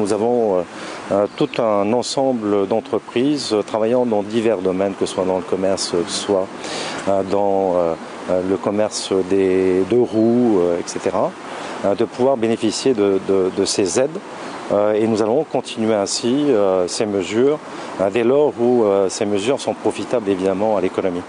nous avons euh, tout un ensemble d'entreprises euh, travaillant dans divers domaines, que ce soit dans le commerce, euh, soit dans le commerce des deux roues, etc., de pouvoir bénéficier de ces aides et nous allons continuer ainsi ces mesures dès lors où ces mesures sont profitables évidemment à l'économie.